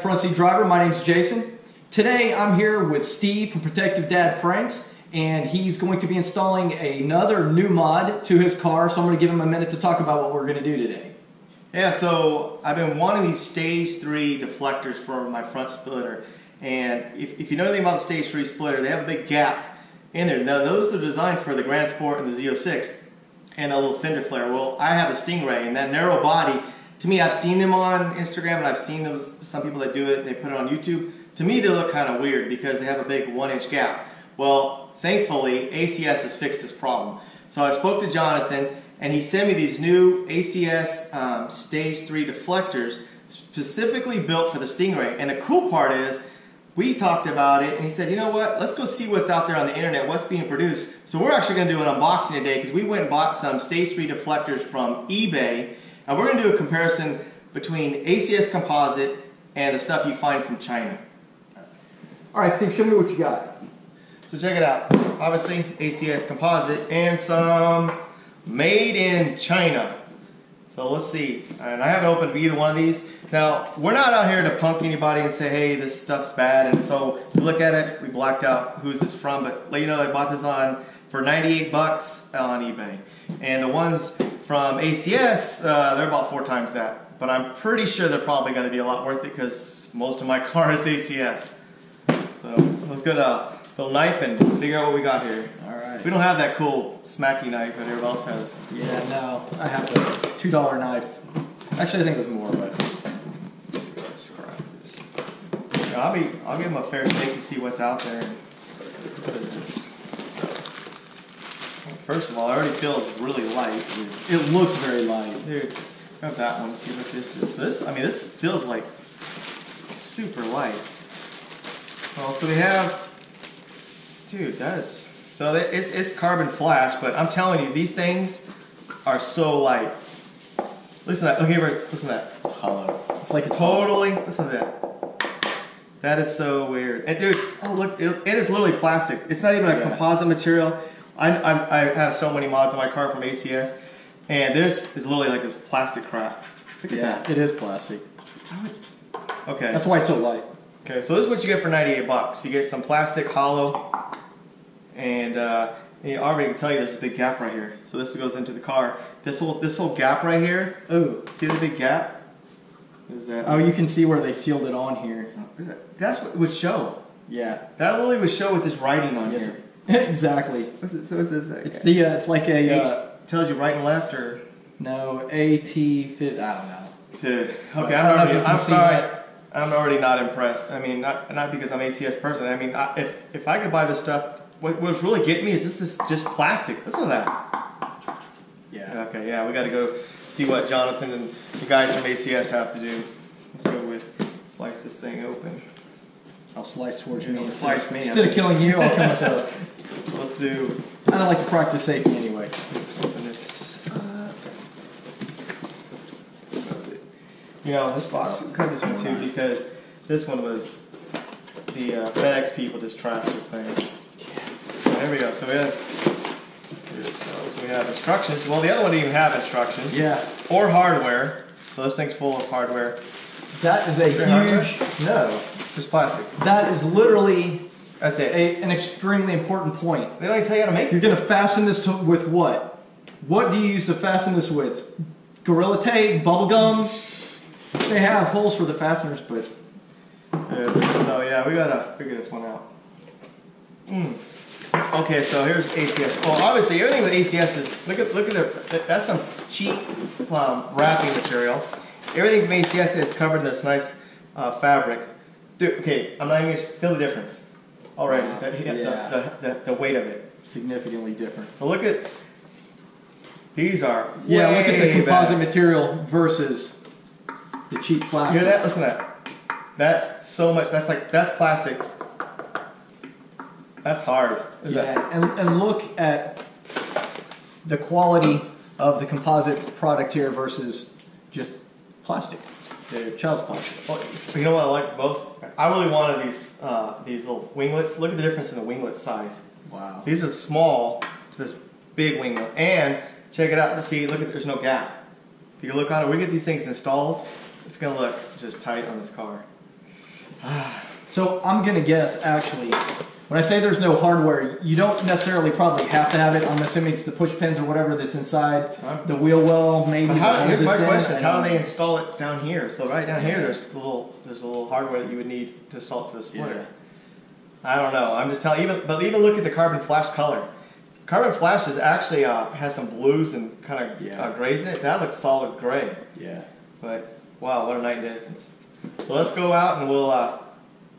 Front Seat Driver. My name's Jason. Today I'm here with Steve from Protective Dad Pranks and he's going to be installing another new mod to his car so I'm going to give him a minute to talk about what we're going to do today. Yeah, so I've been wanting these stage 3 deflectors for my front splitter and if, if you know anything about the stage 3 splitter, they have a big gap in there. Now those are designed for the Grand Sport and the Z06 and a little fender flare. Well, I have a Stingray and that narrow body to me, I've seen them on Instagram and I've seen those some people that do it. They put it on YouTube. To me, they look kind of weird because they have a big one-inch gap. Well, thankfully, ACS has fixed this problem. So I spoke to Jonathan, and he sent me these new ACS um, Stage 3 deflectors specifically built for the Stingray. And the cool part is, we talked about it, and he said, you know what, let's go see what's out there on the internet, what's being produced. So we're actually going to do an unboxing today because we went and bought some Stage 3 deflectors from eBay and we're going to do a comparison between ACS composite and the stuff you find from China. All right, Steve, show me what you got. So check it out. Obviously, ACS composite and some made in China. So let's see. And I haven't opened either one of these. Now, we're not out here to punk anybody and say, hey, this stuff's bad. And so we look at it, we blacked out who's it's from, but let you know I bought this on for 98 bucks on eBay. And the ones from ACS, uh, they're about four times that. But I'm pretty sure they're probably going to be a lot worth it because most of my car is ACS. So let's go to the knife and figure out what we got here. All right. We don't have that cool smacky knife that everybody else has. Yeah, no, I have the $2 knife. Actually, I think it was more, but Yeah, I'll be, I'll give them a fair shake to see what's out there. First of all, I already feel it's really light. It looks very light. Dude, grab that one, see what this is. So this, I mean, this feels like super light. Well, so we have, dude, that is, so it's, it's carbon flash, but I'm telling you, these things are so light. Listen to that, okay, right, listen to that. It's hollow. It's like it's totally, hollow. listen to that. That is so weird. And dude, oh look, it, it is literally plastic. It's not even a yeah. composite material. I, I, I, have so many mods on my car from ACS, and this is literally like this plastic crap. Look yeah, that. it is plastic. Okay. That's why it's so light. Okay, so this is what you get for 98 bucks. You get some plastic hollow, and uh, you know, already can tell you there's a big gap right here. So this goes into the car. This whole this whole gap right here. Oh. See the big gap? that? Oh, you can see where they sealed it on here. That's what would show. Yeah. That literally would show with this writing on yes, here. exactly. What's it, so what's this? It's the uh, it's like a uh, tells you right and left or no A T fit. I don't know. Dude, okay, I'm already. I'm sorry. That. I'm already not impressed. I mean, not not because I'm ACS person. I mean, I, if if I could buy this stuff, what what's really getting me is this is just plastic. Listen to that. Yeah. Okay. Yeah, we got to go see what Jonathan and the guys from ACS have to do. Let's go with slice this thing open. I'll slice towards you. Slice me. Instead of killing you, I'll kill myself. Let's do. I don't like to practice safety anyway. Open this. Uh, you know, this box, cut this one too because this one was the uh, FedEx people just trashed this thing. There we go. So we have. So we have instructions. Well, the other one didn't even have instructions. Yeah. Or hardware. So this thing's full of hardware. That is a huge. No, just plastic. That is literally that's it. A, an extremely important point. They don't even tell you how to make it. You're going to fasten this to, with what? What do you use to fasten this with? Gorilla tape, bubble gum? They have holes for the fasteners, but... Yeah, so yeah, we gotta figure this one out. Mm. Okay, so here's ACS. Well, obviously everything with ACS is look at look at the that's some cheap um, wrapping material. Everything from ACS is covered in this nice uh, fabric. Dude, okay, I'm not even gonna feel the difference All right, the, yeah. the, the, the, weight of it. Significantly different. So look at, these are Yeah, look at the composite material versus the cheap plastic. Hear that? Listen to that. That's so much, that's like, that's plastic. That's hard. Yeah, and, and look at the quality of the composite product here versus just plastic. The child's plastic. Well, you know what I like most? I really wanted these uh, these little winglets. Look at the difference in the winglet size. Wow. These are small to this big winglet. And check it out. To see, look at there's no gap. If you look on it, we get these things installed. it's gonna look just tight on this car. So I'm gonna guess actually, when I say there's no hardware, you don't necessarily probably have to have it. I'm assuming it's the push pins or whatever that's inside the wheel well, maybe. How, here's my holds this in. question: How don't they install it down here? So right down here, there's a little there's a little hardware that you would need to install it to the splitter. I don't know. I'm just telling. Even but even look at the carbon flash color. Carbon flash is actually uh, has some blues and kind of Yeah. uh, grays in it. That looks solid gray. Yeah. But wow, what a night difference. So let's go out and we'll uh,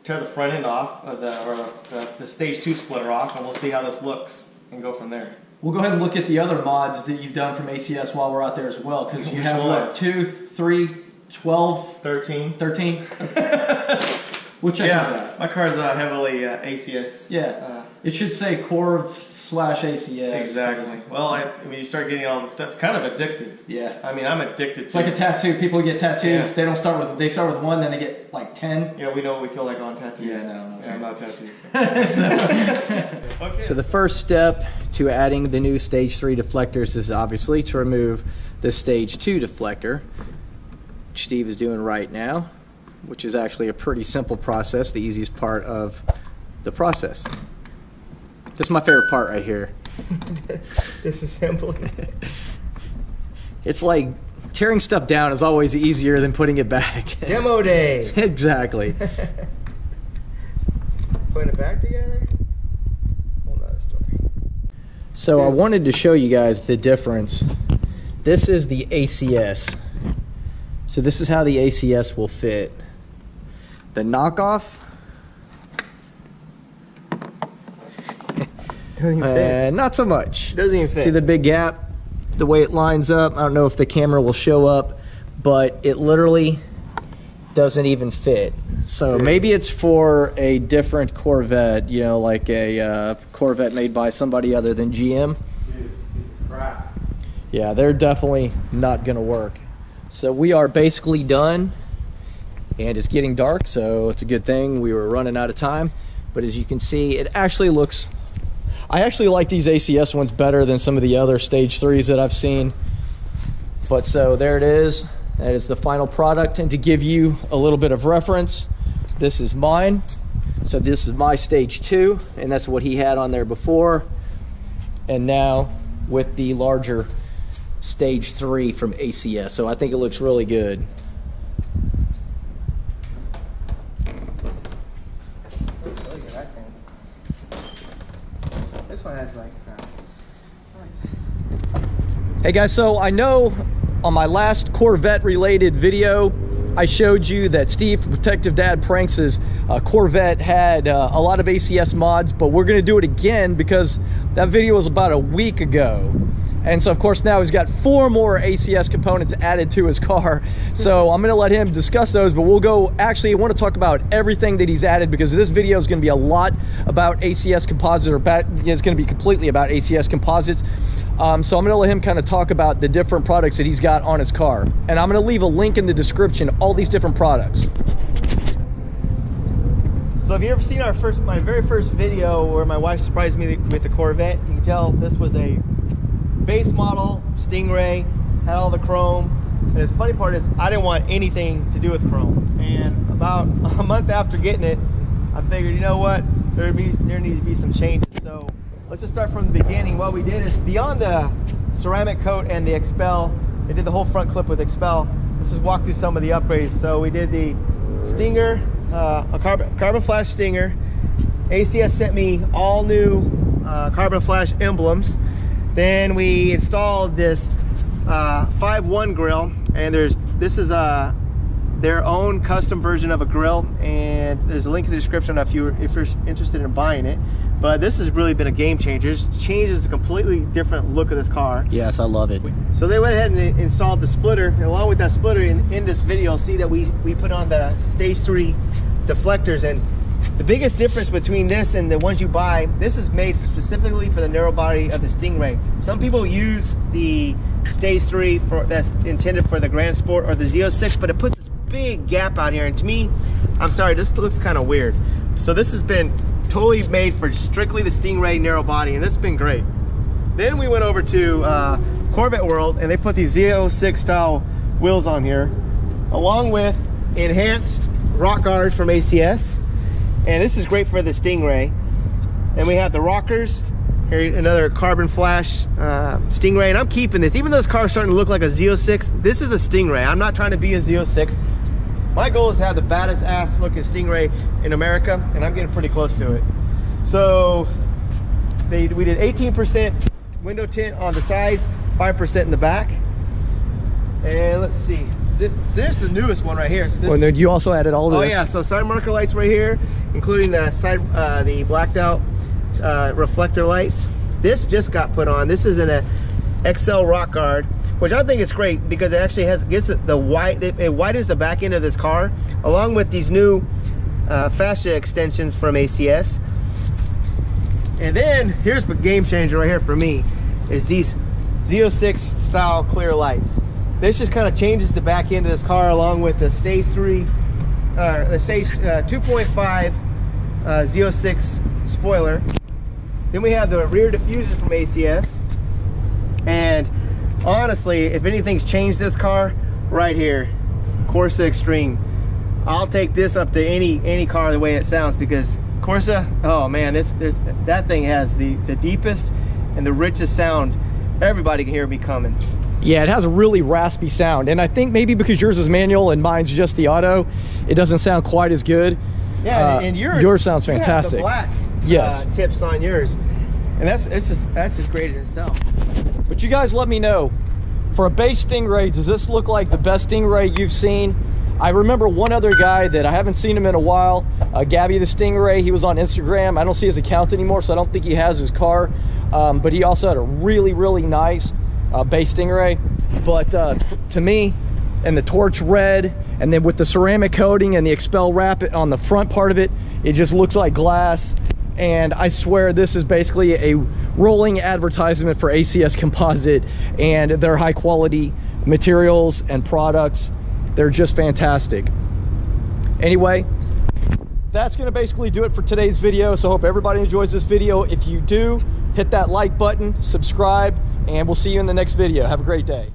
tear the front end off of the or the, the stage two splitter off, and we'll see how this looks and go from there. We'll go ahead and look at the other mods that you've done from ACS while we're out there as well, because you have what two, three, 12, Thirteen. 13? We'll Yeah, my car's uh, heavily uh, ACS. Yeah. Uh, It should say Corv slash ACS. Exactly. Well, I, I mean, you start getting all the stuff. It's kind of addictive. Yeah. I mean, I'm addicted It's to. like a tattoo. People get tattoos, Yeah. they don't start with they start with one, then they get like ten. yeah, we know what we feel like on tattoos. Yeah, no, no, yeah, I'm not tattoos. okay. So the first step to adding the new stage 3 deflectors is obviously to remove the stage 2 deflector, which Steve is doing right now, which is actually a pretty simple process, the easiest part of the process. This is my favorite part right here. disassembly. It's like tearing stuff down is always easier than putting it back. Demo day. exactly. Putting it back together. Whole nother story. So I wanted to show you guys the difference. This is the ACS. So this is how the ACS will fit. The knockoff, Doesn't even uh, not so much. Doesn't even fit. See the big gap? The way it lines up. I don't know if the camera will show up, but it literally doesn't even fit. So maybe it's for a different Corvette, you know, like a uh, Corvette made by somebody other than GM. crap. Yeah, they're definitely not going to work. So we are basically done, and it's getting dark, so it's a good thing. We were running out of time, but as you can see, it actually looks. I actually like these ACS ones better than some of the other stage threes that I've seen. But so there it is. That is the final product, and to give you a little bit of reference, this is mine. So this is my stage two, and that's what he had on there before. And now with the larger stage three from ACS. So I think it looks really good. This one has like. Hey guys, so I know on my last Corvette related video, I showed you that Steve from Protective Dad Pranks' uh, Corvette had uh, a lot of ACS mods, but we're gonna do it again because that video was about a week ago. And so of course now he's got four more ACS components added to his car. So I'm gonna let him discuss those, but we'll go, actually I wanna talk about everything that he's added because this video is gonna be a lot about ACS composites, or it's gonna be completely about ACS composites. Um, so I'm gonna let him kind of talk about the different products that he's got on his car. And I'm gonna leave a link in the description, all these different products. So have you ever seen our first, my very first video where my wife surprised me with the Corvette? You can tell this was a base model Stingray, had all the chrome. And the funny part is I didn't want anything to do with chrome. And about a month after getting it, I figured, you know what, there, there needs to be some changes. Let's just start from the beginning. What we did is beyond the ceramic coat and the XPEL, they did the whole front clip with XPEL. Let's just walk through some of the upgrades. So we did the Stinger, uh, a carbon, carbon flash Stinger. ACS sent me all new uh, carbon flash emblems. Then we installed this uh, 5.1 grill, and there's this is a their own custom version of a grill, and there's a link in the description if you if you're interested in buying it. But this has really been a game changer. It changes a completely different look of this car. Yes, I love it. So they went ahead and installed the splitter, and along with that splitter, in, in this video, see that we we put on the stage three deflectors, and the biggest difference between this and the ones you buy, this is made specifically for the narrow body of the Stingray. Some people use the stage three for that's intended for the Grand Sport or the Z06, but it puts big gap out here, and to me, I'm sorry, this looks kind of weird. So this has been totally made for strictly the Stingray narrow body, and this has been great. Then we went over to uh, Corvette World, and they put these Z06 style wheels on here. along with enhanced rock guards from ACS. And this is great for the Stingray. And we have the rockers, here another carbon flash uh, Stingray. And I'm keeping this, even though this car is starting to look like a Z06, this is a Stingray. I'm not trying to be a Z06. My goal is to have the baddest ass looking Stingray in America, and I'm getting pretty close to it. So they, we did 18% window tint on the sides, 5% in the back. And let's see, this, this is the newest one right here. It's this, Well, then you also added all this. oh yeah, so side marker lights right here, including the side, uh, the blacked out uh, reflector lights. This just got put on. This is in a XL rock guard, which I think is great because it actually has gives the white, it, it widens the back end of this car, along with these new uh, fascia extensions from ACS. And then here's the game changer right here for me is these Z06 style clear lights. This just kind of changes the back end of this car along with the stage three, uh, the stage uh, 2.5 uh, Z06 spoiler. Then we have the rear diffuser from ACS. And honestly, if anything's changed this car, right here, Corsa Extreme. I'll take this up to any any car the way it sounds because Corsa, oh man, this there's that thing has the the deepest and the richest sound. Everybody can hear me coming. Yeah, it has a really raspy sound. And I think maybe because yours is manual and mine's just the auto, it doesn't sound quite as good. Yeah, Uh, and yours yours sounds you have the fantastic. black Yes. uh, tips on yours, and that's it's just that's just great in itself. But you guys let me know, for a base Stingray, does this look like the best Stingray you've seen? I remember one other guy that I haven't seen him in a while, uh, Gabby the Stingray. He was on Instagram. I don't see his account anymore, so I don't think he has his car. Um, but he also had a really, really nice uh, base Stingray. But uh, to me, and the torch red, and then with the ceramic coating and the XPEL wrap on the front part of it, it just looks like glass. And I swear this is basically a rolling advertisement for ACS Composite and their high quality materials and products. They're just fantastic. Anyway, that's going to basically do it for today's video. So I hope everybody enjoys this video. If you do, hit that like button, subscribe, and we'll see you in the next video. Have a great day.